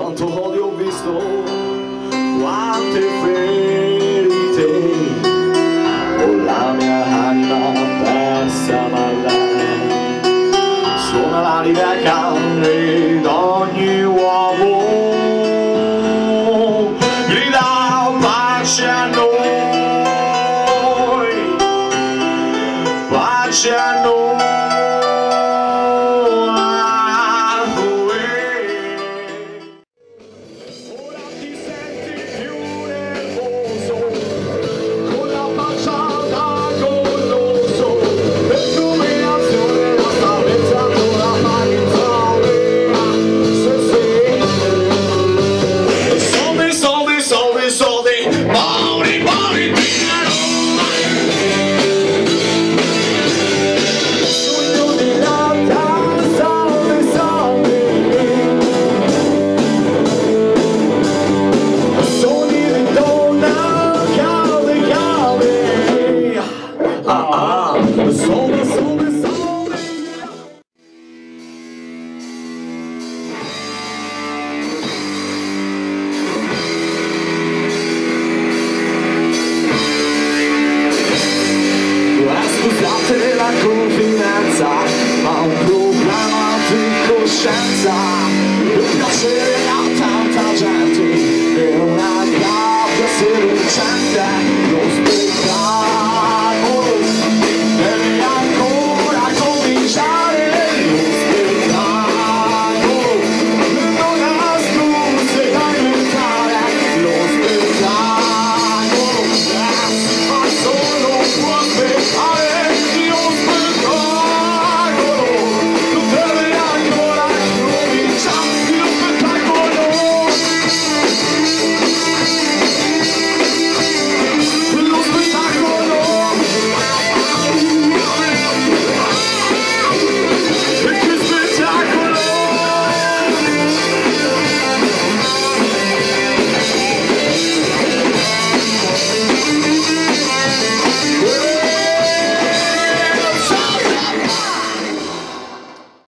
quanto odio ho visto, quante ferite, ho la mia anima persa ma lei suona l'anima canne d'ogni uomo, grida pace a noi, pace a noi. shelter Rushing out town, town, shanty In a the city,